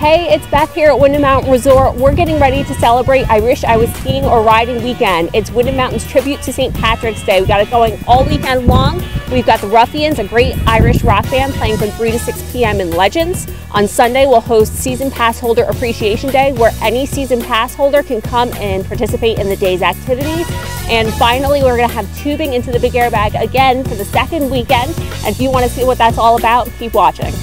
Hey, it's Beth here at Windham Mountain Resort. We're getting ready to celebrate I Wish I Was Skiing or Riding weekend. It's Windham Mountain's tribute to St. Patrick's Day. We got it going all weekend long. We've got the Ruffians, a great Irish rock band playing from 3 to 6 p.m. in Legends. On Sunday, we'll host Season Pass Holder Appreciation Day, where any season pass holder can come and participate in the day's activities. And finally, we're going to have tubing into the Big Air Bag again for the second weekend. And if you want to see what that's all about, keep watching.